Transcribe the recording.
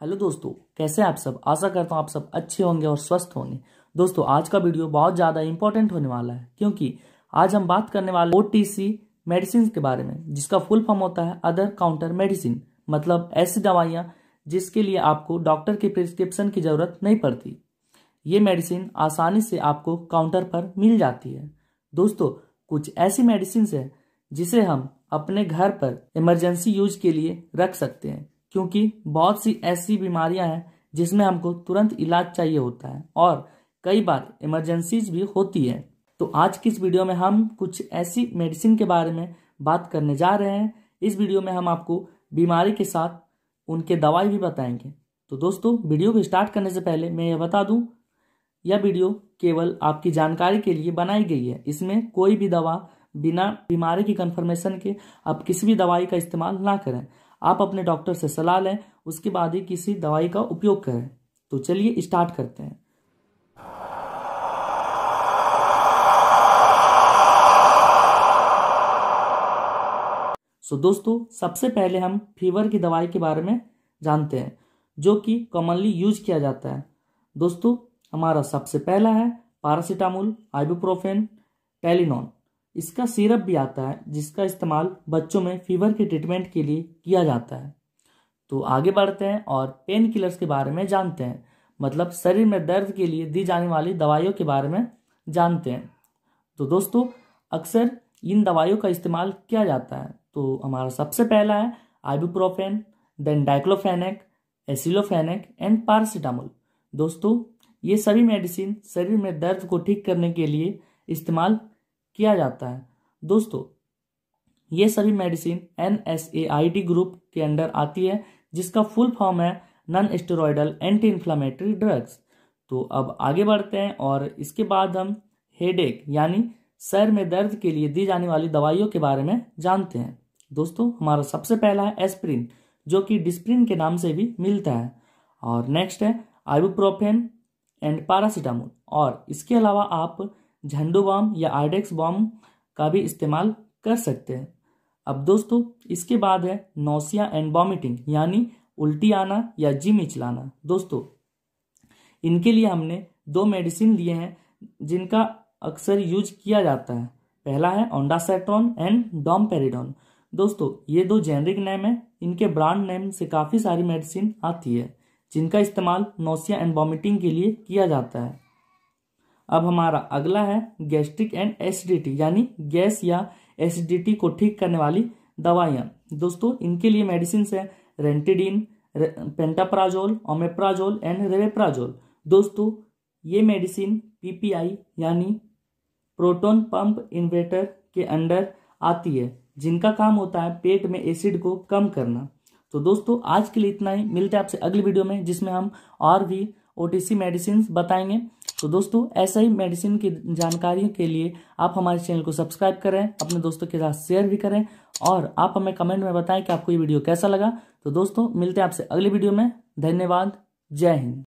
Hello दोस्तों, कैसे आप सब? आशा करता हूँ आप सब अच्छे होंगे और स्वस्थ होंगे। दोस्तों, आज का वीडियो बहुत ज़्यादा इंपॉर्टेंट होने वाला है, क्योंकि आज हम बात करने वाले ओ मेडिसिन के बारे में, जिसका फुल फॉर्म होता है अदर काउंटर मेडिसिन मतलब ऐसी दवाइयाँ जिसके लिए आपको डॉक्टर के प्रिस्क्रिप्शन की ज़रूरत नहीं पड़ती। ये मेडिसिन आसानी से आपको काउंटर पर मिल जाती है। दोस्तों, कुछ ऐसी मेडिसिन है जिसे हम अपने घर पर इमरजेंसी यूज़ के लिए रख सकते हैं। क्योंकि बहुत सी ऐसी बीमारियाँ हैं जिसमें हमको तुरंत इलाज चाहिए होता है और कई बार इमरजेंसीज भी होती है। तो आज की इस वीडियो में हम कुछ ऐसी मेडिसिन के बारे में बात करने जा रहे हैं। इस वीडियो में हम आपको बीमारी के साथ उनके दवाई भी बताएँगे। तो दोस्तों, वीडियो को स्टार्ट करने से पहले मैं ये बता दूँ, यह वीडियो केवल आपकी जानकारी के लिए बनाई गई है। इसमें कोई भी दवा बिना बीमारी की कंफर्मेशन के आप किसी भी दवाई का इस्तेमाल ना करें। आप अपने डॉक्टर से सलाह लें उसके बाद ही किसी दवाई का उपयोग करें। तो चलिए स्टार्ट करते हैं। सो so, दोस्तों सबसे पहले हम फीवर की दवाई के बारे में जानते हैं जो कि कॉमनली यूज़ किया जाता है। दोस्तों हमारा सबसे पहला है पारासीटामोल आइबुप्रोफेन टेलिनॉन इसका सिरप भी आता है, जिसका इस्तेमाल बच्चों में फीवर के ट्रीटमेंट के लिए किया जाता है। तो आगे बढ़ते हैं और पेन किलर्स के बारे में जानते हैं। मतलब शरीर में दर्द के लिए दी जाने वाली दवाइयों के बारे में जानते हैं। तो दोस्तों, अक्सर इन दवाइयों का इस्तेमाल किया जाता है। तो हमारा सबसे पहला है ibuprofen then diclofenac aceclofenac and paracetamol दोस्तों, ये सभी मेडिसिन शरीर में दर्द को ठीक करने के लिए इस्तेमाल किया जाता है। दोस्तों, ये सभी medicine N S A I D group के अंडर आती है, जिसका फुल फॉर्म है non steroidal anti inflammatory drugs तो अब आगे बढ़ते हैं और इसके बाद हम हेडेक यानी सर में दर्द के लिए दी जाने वाली दवाइयों के बारे में जानते हैं। दोस्तों, हमारा सबसे पहला है एस्प्रिन जो कि डिस्प्रिन के नाम से भी मिलता है। और नेक्स्ट है आइबुप्रोफेन एंड पारासीटामोल और इसके अलावा आप झंडू बॉम या आर्डेक्स बॉम का भी इस्तेमाल कर सकते हैं। अब दोस्तों, इसके बाद है नौसिया एंड वॉमिटिंग यानी उल्टी आना या जी मिचलाना दोस्तों, इनके लिए हमने दो मेडिसिन लिए हैं, जिनका अक्सर यूज़ किया जाता है। पहला है ओंडासेट्रॉन एंड डोमपेरिडोन दोस्तों, ये दो जेनरिक नेम है। इनके ब्रांड नेम से काफ़ी सारी मेडिसिन आती है, जिनका इस्तेमाल नोसिया एंड वॉमिटिंग के लिए किया जाता है। अब हमारा अगला है गैस्ट्रिक एंड एसिडिटी यानी गैस या एसिडिटी को ठीक करने वाली दवाइयाँ। दोस्तों, इनके लिए मेडिसिन है ranitidine pantoprazole omeprazole and rabeprazole दोस्तों, ये मेडिसिन पीपीआई यानी प्रोटोन पंप इन्वेटर के अंडर आती है, जिनका काम होता है पेट में एसिड को कम करना। तो दोस्तों, आज के लिए इतना ही। मिलते हैं आपसे अगली वीडियो में, जिसमें हम और भी ओटीसी मेडिसिन बताएँगे। तो दोस्तों, ऐसा ही मेडिसिन की जानकारियों के लिए आप हमारे चैनल को सब्सक्राइब करें, अपने दोस्तों के साथ शेयर भी करें और आप हमें कमेंट में बताएँ कि आपको ये वीडियो कैसा लगा। तो दोस्तों, मिलते हैं आपसे अगली वीडियो में। धन्यवाद। जय हिंद।